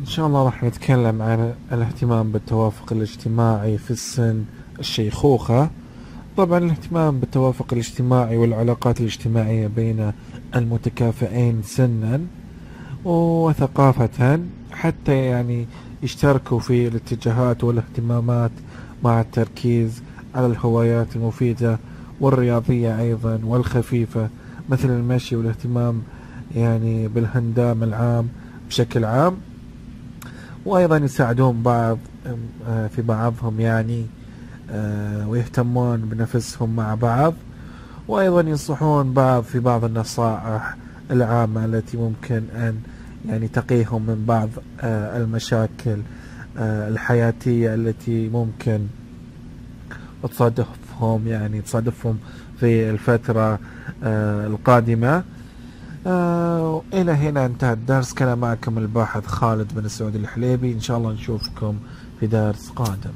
إن شاء الله راح نتكلم عن الاهتمام بالتوافق الاجتماعي في السن الشيخوخة. طبعا الاهتمام بالتوافق الاجتماعي والعلاقات الاجتماعية بين المتكافئين سنا وثقافة حتى يعني يشتركوا في الاتجاهات والاهتمامات مع التركيز على الهوايات المفيدة والرياضية أيضا والخفيفة مثل المشي والاهتمام يعني بالهندام العام بشكل عام. وأيضا يساعدون بعض آه، في بعضهم يعني آه، ويهتمون بنفسهم مع بعض. وأيضا ينصحون بعض في بعض النصائح العامة التي ممكن أن يعني تقيهم من بعض آه، المشاكل الحياتية التي ممكن تصادفهم يعني تصادفهم في الفترة القادمة. آه إلى هنا انتهى الدرس. كان معكم الباحث خالد بن سعود الحليبي. إن شاء الله نشوفكم في درس قادم.